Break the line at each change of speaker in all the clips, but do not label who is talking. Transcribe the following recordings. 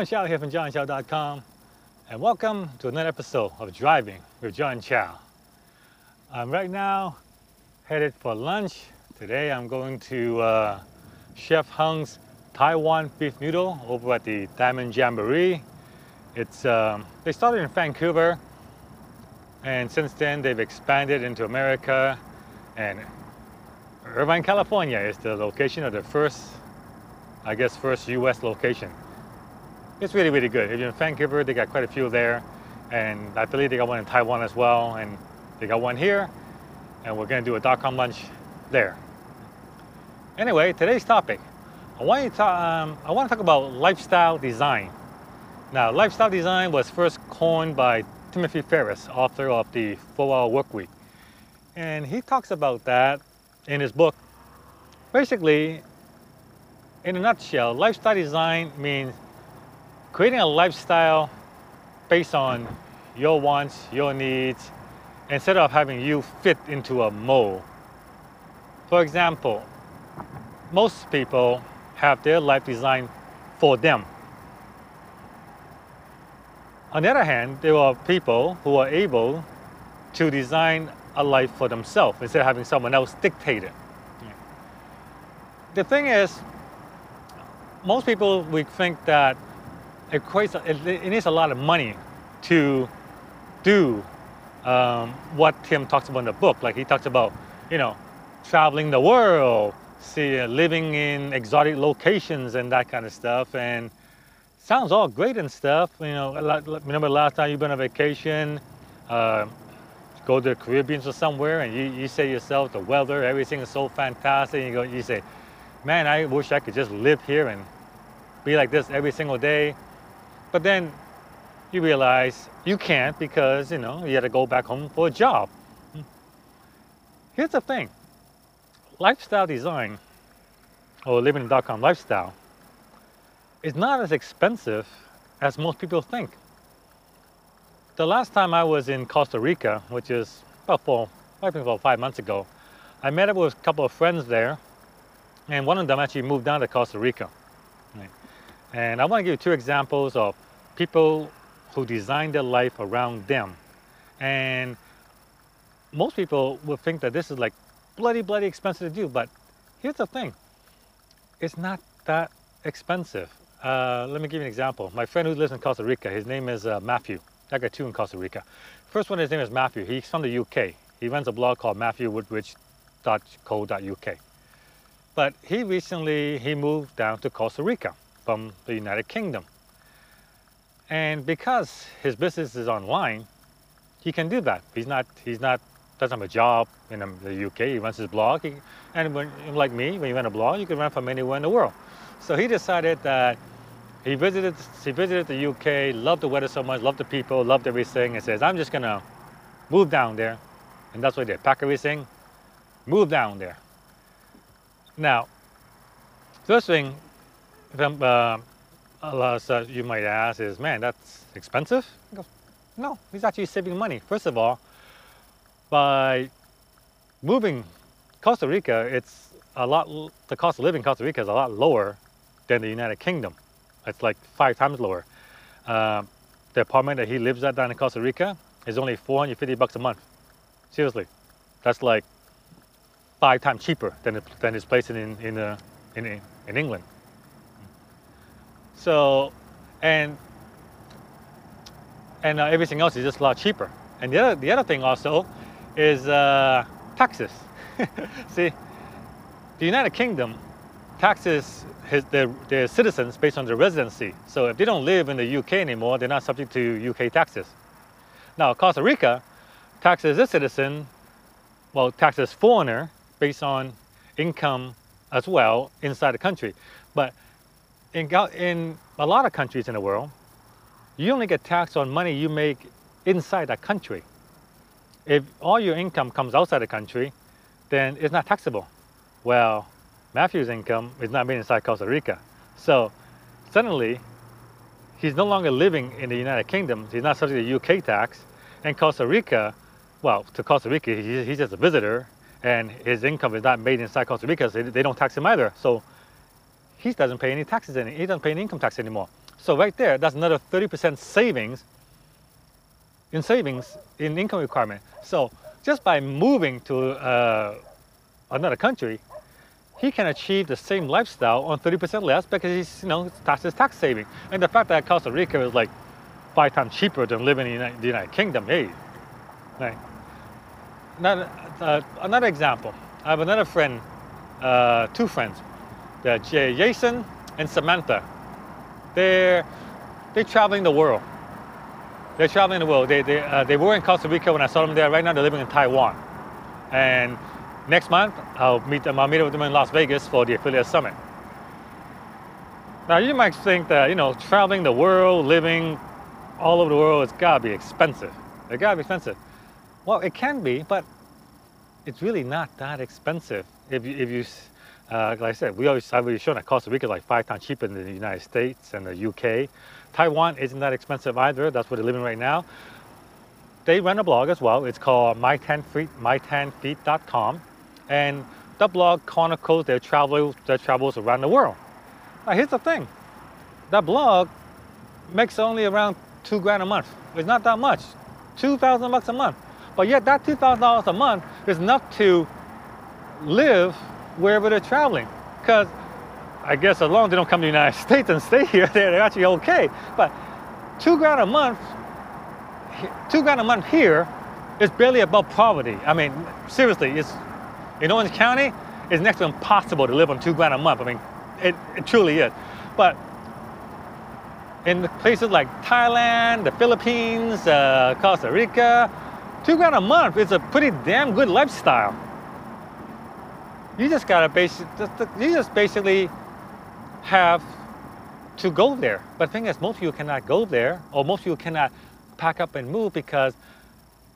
John Chow here from johnchow.com and welcome to another episode of Driving with John Chow. I'm right now headed for lunch. Today I'm going to uh, Chef Hung's Taiwan beef noodle over at the Diamond Jamboree. It's um, They started in Vancouver and since then they've expanded into America and Irvine, California is the location of the first, I guess, first US location. It's really, really good. If you're in Vancouver, they got quite a few there. And I believe they got one in Taiwan as well. And they got one here. And we're gonna do a dot com lunch there. Anyway, today's topic. I want, to, um, I want to talk about lifestyle design. Now, lifestyle design was first coined by Timothy Ferriss, author of the 4-Hour Work Week. And he talks about that in his book. Basically, in a nutshell, lifestyle design means creating a lifestyle based on your wants, your needs, instead of having you fit into a mold. For example, most people have their life designed for them. On the other hand, there are people who are able to design a life for themselves instead of having someone else dictate it. The thing is, most people we think that it, it, it needs a lot of money to do um, what Tim talks about in the book. Like he talks about, you know, traveling the world, see, uh, living in exotic locations and that kind of stuff. And sounds all great and stuff. You know, remember last time you've been on vacation, uh, go to the Caribbean or somewhere, and you, you say yourself, the weather, everything is so fantastic. You go, you say, man, I wish I could just live here and be like this every single day. But then you realize you can't because, you know, you had to go back home for a job. Hmm. Here's the thing. Lifestyle design, or living the dot-com lifestyle, is not as expensive as most people think. The last time I was in Costa Rica, which is about four, I think about five months ago, I met up with a couple of friends there, and one of them actually moved down to Costa Rica. And I want to give you two examples of people who design their life around them. And most people will think that this is like bloody, bloody expensive to do, but here's the thing. It's not that expensive. Uh, let me give you an example. My friend who lives in Costa Rica, his name is uh, Matthew. I got two in Costa Rica. First one, his name is Matthew. He's from the UK. He runs a blog called matthewwoodridge.co.uk. But he recently, he moved down to Costa Rica from the United Kingdom. And because his business is online, he can do that. He's not, he's not, doesn't have a job in the UK. He runs his blog. He, and when, like me, when you run a blog, you can run from anywhere in the world. So he decided that he visited, he visited the UK, loved the weather so much, loved the people, loved everything, and says, I'm just gonna move down there. And that's what he did, pack everything, move down there. Now, first thing uh, uh, you might ask is, man, that's expensive? He Goes, no, he's actually saving money. First of all, by moving Costa Rica, it's a lot, the cost of living in Costa Rica is a lot lower than the United Kingdom. It's like five times lower. Uh, the apartment that he lives at down in Costa Rica is only 450 bucks a month. Seriously, that's like five times cheaper than, than his place in, in, uh, in, in England. So, and and uh, everything else is just a lot cheaper. And the other, the other thing also is uh, taxes. See, the United Kingdom taxes his, their, their citizens based on their residency. So if they don't live in the UK anymore, they're not subject to UK taxes. Now, Costa Rica taxes its citizen, well, taxes foreigner based on income as well inside the country. But in, in a lot of countries in the world, you only get taxed on money you make inside that country. If all your income comes outside the country, then it's not taxable. Well, Matthew's income is not made inside Costa Rica. So suddenly, he's no longer living in the United Kingdom. He's not subject to UK tax. And Costa Rica, well, to Costa Rica, he's just a visitor and his income is not made inside Costa Rica, so they don't tax him either. So he doesn't pay any taxes any, he doesn't pay any income tax anymore. So right there, that's another 30% savings in savings in income requirement. So just by moving to uh, another country, he can achieve the same lifestyle on 30% less because he's, you know, tax his tax saving. And the fact that Costa Rica is like five times cheaper than living in the United, the United Kingdom, hey, right? Now, uh, another example, I have another friend, uh, two friends, they're Jason and Samantha. They're, they're traveling the world. They're traveling the world. They, they, uh, they were in Costa Rica when I saw them there. Right now they're living in Taiwan. And next month, I'll meet them, I'll meet with them in Las Vegas for the Affiliate Summit. Now you might think that, you know, traveling the world, living all over the world, it's gotta be expensive. It gotta be expensive. Well, it can be, but it's really not that expensive. If you, if you uh, like I said, we always have shown that Costa Rica is like five times cheaper than the United States and the UK. Taiwan isn't that expensive either. That's where they're living right now. They run a blog as well. It's called my10feet, my10feet.com. And the blog chronicles their travels, their travels around the world. Now here's the thing. That blog makes only around two grand a month. It's not that much. 2,000 bucks a month. But yet that $2,000 a month is enough to live wherever they're traveling. Because I guess as long as they don't come to the United States and stay here, they're actually okay. But two grand a month, two grand a month here is barely above poverty. I mean, seriously, it's in Orange County, it's next to impossible to live on two grand a month. I mean, it, it truly is. But in places like Thailand, the Philippines, uh, Costa Rica, two grand a month is a pretty damn good lifestyle. You just gotta basic, you just basically have to go there. But the thing is, most people cannot go there, or most people cannot pack up and move because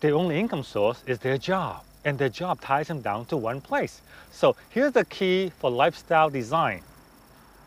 their only income source is their job, and their job ties them down to one place. So here's the key for lifestyle design.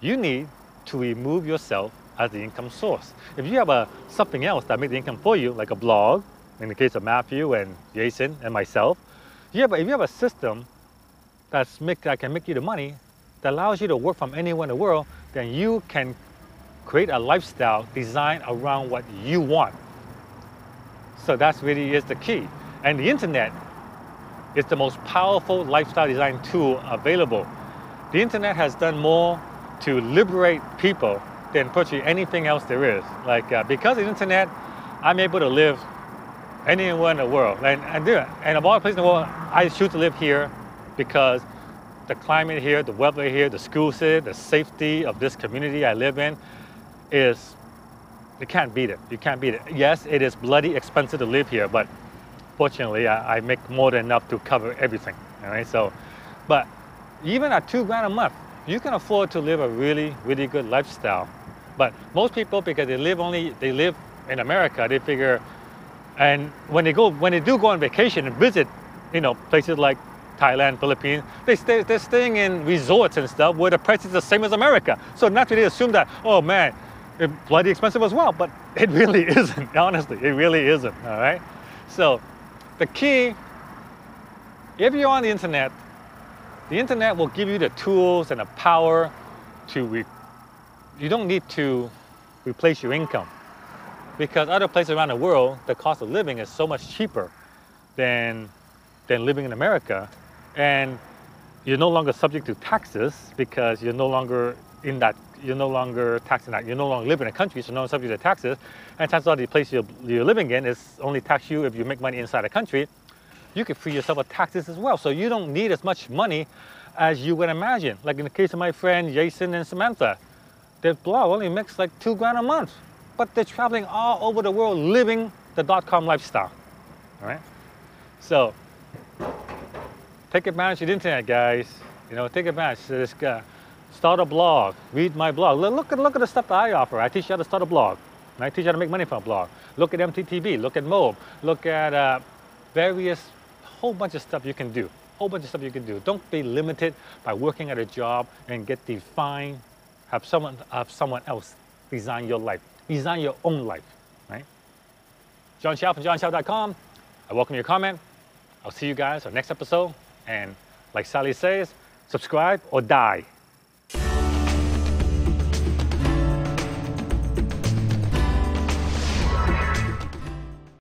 You need to remove yourself as the income source. If you have a, something else that makes the income for you, like a blog, in the case of Matthew and Jason and myself, you have, if you have a system that's make, that can make you the money, that allows you to work from anywhere in the world, then you can create a lifestyle designed around what you want. So that's really is the key. And the internet is the most powerful lifestyle design tool available. The internet has done more to liberate people than virtually anything else there is. Like uh, because of the internet, I'm able to live anywhere in the world. And, and, and of all places in the world, I choose to live here because the climate here, the weather here, the schools here, the safety of this community I live in is, you can't beat it. You can't beat it. Yes, it is bloody expensive to live here, but fortunately I, I make more than enough to cover everything. All right, so, but even at two grand a month, you can afford to live a really, really good lifestyle. But most people, because they live only, they live in America, they figure, and when they go, when they do go on vacation and visit, you know, places like Thailand, Philippines, they stay, they're staying in resorts and stuff where the price is the same as America. So naturally they assume that, oh man, it's bloody expensive as well, but it really isn't, honestly, it really isn't, all right? So the key, if you're on the internet, the internet will give you the tools and the power to, re- you don't need to replace your income. Because other places around the world, the cost of living is so much cheaper than, than living in America and you're no longer subject to taxes because you're no longer in that you're no longer taxing that you're no longer living in a country so no subject to taxes. And chances are the place you're, you're living in is only tax you if you make money inside the country. You can free yourself of taxes as well. So you don't need as much money as you would imagine. Like in the case of my friend jason and samantha their blog only makes like two grand a month but they're traveling all over the world living the dot-com lifestyle all right? So take advantage of the internet, guys. You know, take advantage of this guy. Start a blog, read my blog. Look at, look at the stuff that I offer. I teach you how to start a blog. I teach you how to make money from a blog. Look at MTTB. look at MOBE, look at uh, various, whole bunch of stuff you can do. Whole bunch of stuff you can do. Don't be limited by working at a job and get defined, have someone, have someone else design your life. Design your own life, right? John Chow from johnchow.com. I welcome your comment. I'll see you guys on next episode. And like Sally says, subscribe or die.